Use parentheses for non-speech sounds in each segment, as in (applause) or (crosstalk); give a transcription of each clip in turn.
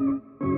Yo,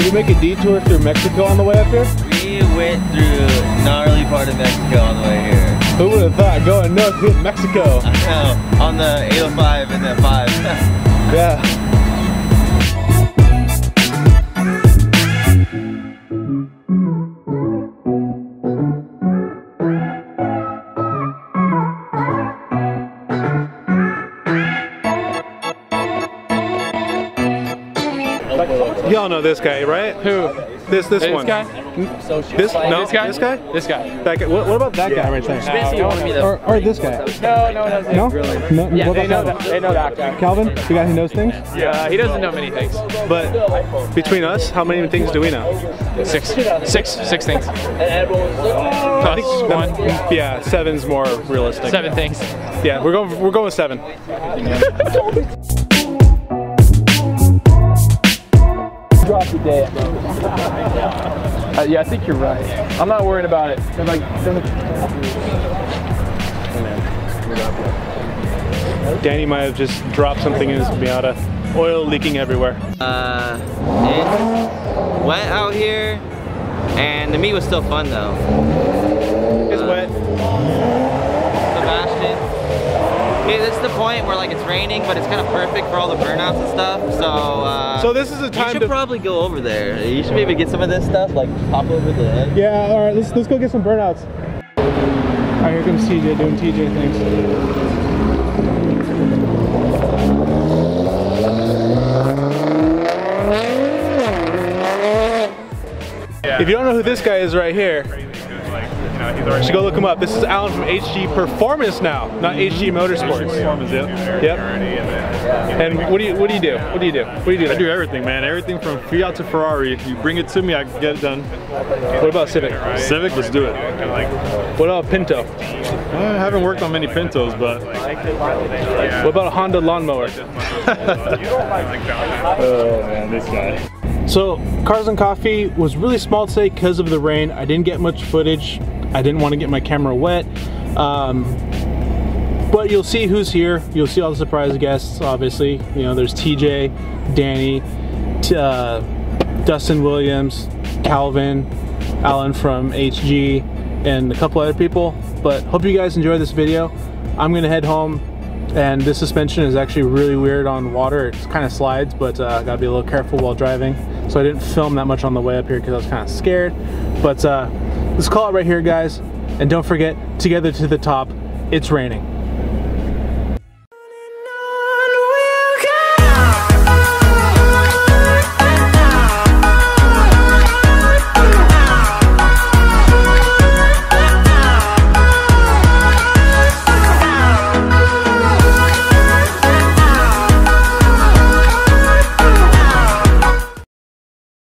did we make a detour through Mexico on the way up here? We went through gnarly part of Mexico on the way here. Who would have thought going north hit Mexico? I know, on the 805 and the 5. (laughs) Yeah. Y'all know this guy, right? Who? This this, one. This one. guy? This no, This guy? This guy? This guy. That guy. What, what about that guy right there? Basically wanted me to- Or, or this guy? No, no, no. No? no? Yeah, what they know that. They know that guy. Calvin, the guy who knows things? Yeah, he doesn't know many things. But between us, how many things do we know? Six, six, six things. I Plus think one, Yeah, seven's more realistic. seven things. Yeah, we're going. We're going with seven. (laughs) Drop day. Uh, yeah, I think you're right. I'm not worried about it. They're like, they're Danny might have just dropped something in his Miata. Oil leaking everywhere. Uh, it went out here, and the meet was still fun though. It's wet. Point where like it's raining, but it's kind of perfect for all the burnouts and stuff. So, uh, So this is the you should to. probably go over there. You should maybe get some of this stuff, like pop over the edge. yeah. All right. Let's let's go get some burnouts. All right. Here comes TJ doing TJ things. If you don't know who this guy is right here, you should go look him up. This is Alain from HG Performance now, not HG mm-hmm. Motorsports. Performance, yep. Yep. And what do you what do you do? What do you do? What do you do? I do everything, man. Everything from Fiat to Ferrari. If you bring it to me, I can get it done. What about Civic? Civic, let's do it. What about Pinto? I haven't worked on many Pintos, but What about a Honda lawnmower? (laughs) oh man, this guy. So, Cars and Coffee was really small today because of the rain. I didn't get much footage. I didn't want to get my camera wet. Um, but you'll see who's here. You'll see all the surprise guests, obviously. You know, there's TJ, Danny, uh, Dustin Williams, Calvin, Alain from HG, and a couple other people. But hope you guys enjoy this video. I'm gonna head home and this suspension is actually really weird on water. It kind of slides, but uh, gotta be a little careful while driving. So I didn't film that much on the way up here because I was kind of scared. But uh, let's call it right here, guys. And don't forget, together to the top, it's raining.